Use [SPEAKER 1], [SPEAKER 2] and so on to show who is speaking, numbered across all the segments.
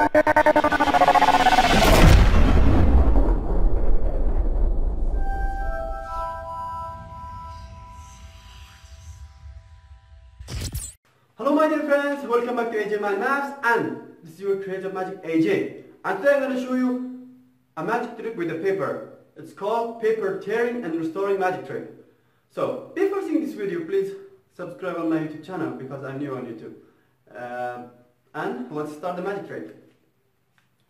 [SPEAKER 1] Hello my dear friends, welcome back to AJ Mind Maths and this is your Creative Magic AJ and today I'm going to show you a magic trick with a paper. It's called paper tearing and restoring magic trick. So before seeing this video please subscribe on my YouTube channel because I'm new on YouTube. Uh, and let's start the magic trick.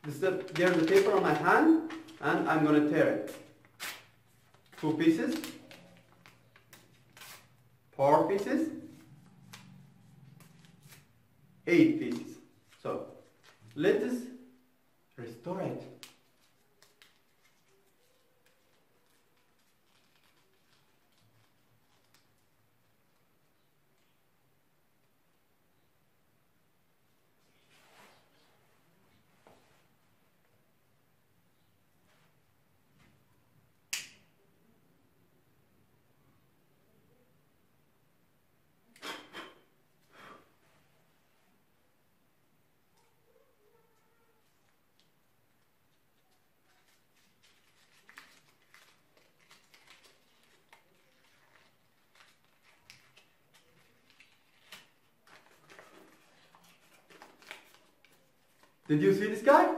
[SPEAKER 1] This is the, there's the paper on my hand and I'm going to tear it. Two pieces, four pieces, eight pieces. So let us restore it. Did you see this guy?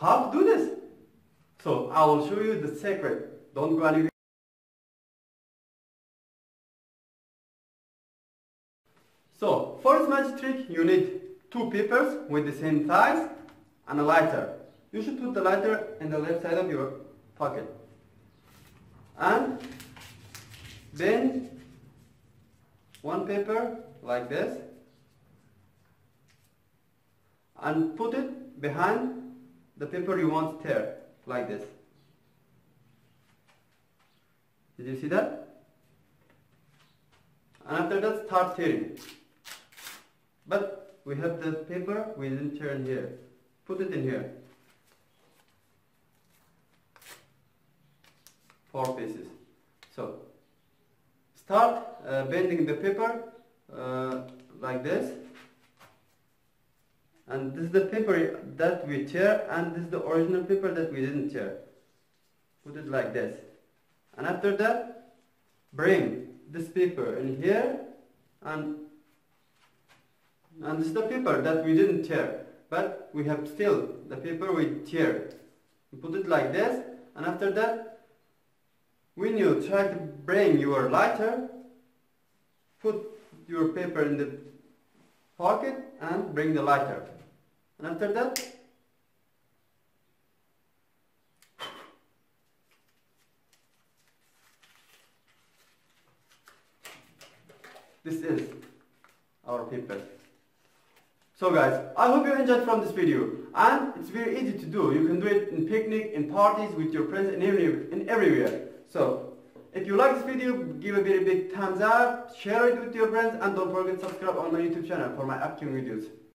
[SPEAKER 1] How to do this? So I will show you the secret. Don't go anywhere. So this magic trick you need two papers with the same size and a lighter. You should put the lighter in the left side of your pocket. And then one paper like this and put it behind the paper you want to tear like this. Did you see that? And after that start tearing. But we have the paper we didn't tear in here. Put it in here. Four pieces. So start uh, bending the paper uh, like this and this is the paper that we tear and this is the original paper that we didn't tear. Put it like this. And after that bring this paper in here and and this is the paper that we didn't tear. But we have still the paper we tear. Put it like this and after that when you try to bring your lighter put your paper in the pocket and bring the lighter and after that this is our paper so guys i hope you enjoyed from this video. And it's very easy to do. You can do it in picnic in parties with your friends and everywhere. So if you like this video give a very big thumbs up share it with your friends and don't forget to subscribe on my youtube channel for my upcoming videos